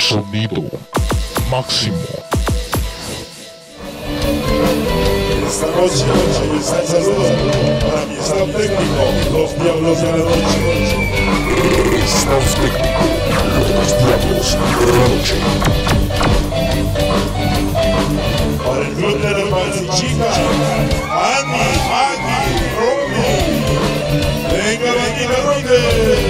Sonido máximo. Esta noche está el saludo para mi staff técnico, los diablos de la noche. Staff técnico, los diablos de la noche. Para el club de las chicas, Andy, Maggie, Romy. Venga, Vanilla Roque.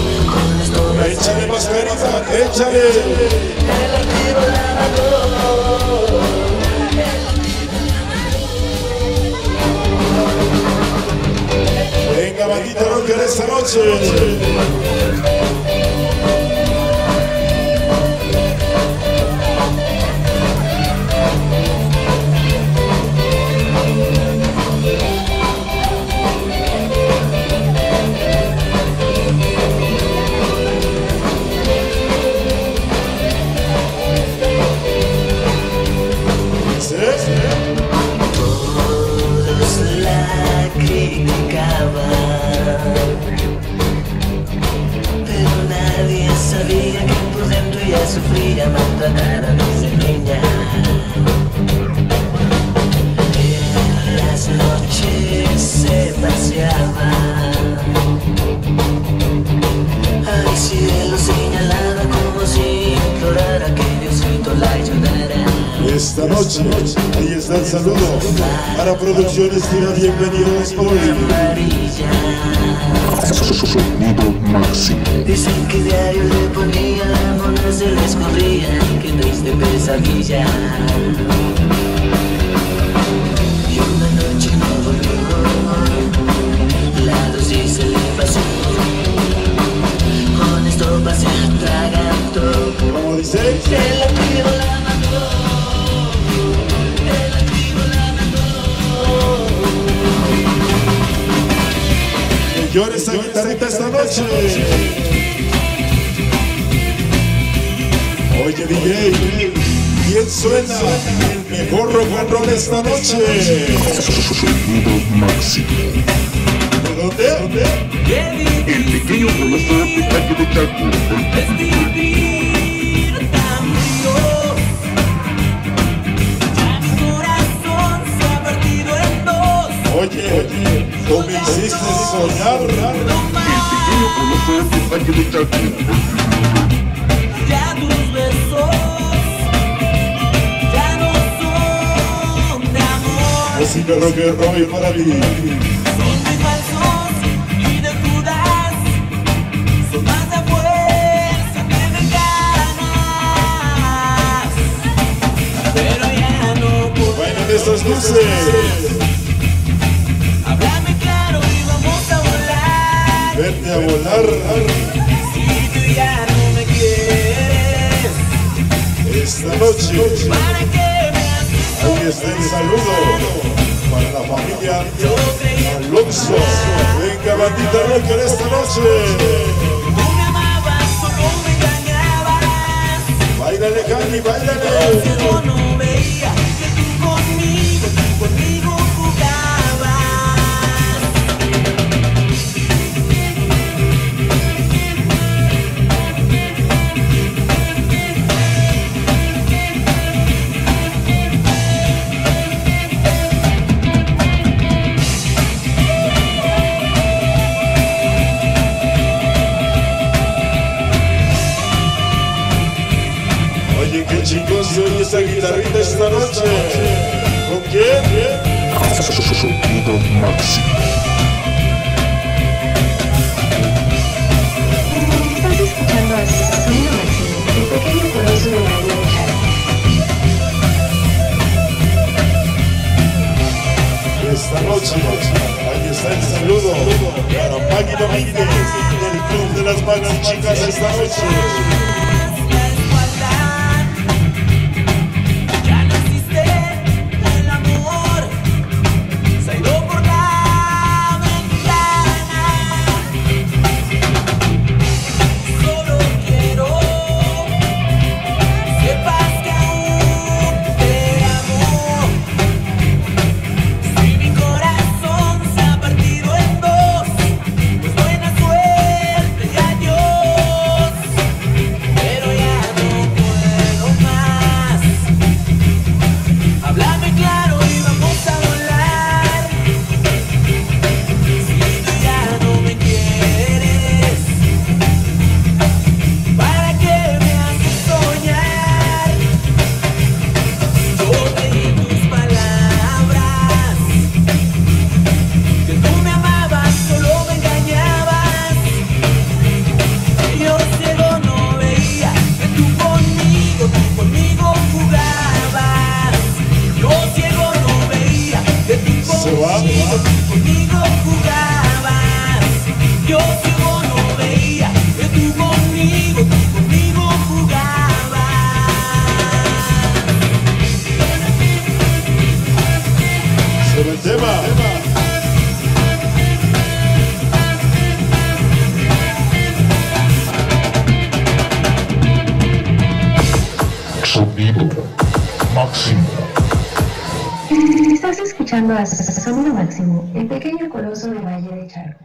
Con esto me Échale maltratada desde niña En las noches se paseaba Al cielo señalaba como si implorara que Diosito la ayudara Esta noche, ahí está el saludo. Para Producciones Tira, bienvenidos hoy. Pesadilla. Y una noche no volvió, la dosis se le pasó. Con esto pasé atragantó, Como dice, el activo la mató. El activo la que llore esta guitarrita esta noche. Oye, DJ, ¿quién suena el mejor rock and roll esta noche? Máximo. ¿De dónde? El pequeño profesor de Calle de Chaco. Oye, tú me hiciste soñar. El pequeño profesor de Calle de Chaco. Música rock and roll para mí. son muy falsos y de Judas, son más de fuerza que de ganas, pero ya no puedo. Bailan estas luces. Háblame claro y vamos a volar. Vete a volar. Si tú ya no me quieres, Esta noche, ¿para qué está el saludo para la familia Alonso. Venga, bandita rocker esta noche. Tú me amabas, solo me engañabas. Báilale, Pero báilale. esta guitarrita esta noche. ¿Con quién? Maxi. Esta noche, aquí está el saludo para Maggie Domínguez del Club de las Maxi esta noche. Máximo. Estás escuchando a Sonido Máximo, el pequeño coloso de Valle de Charo.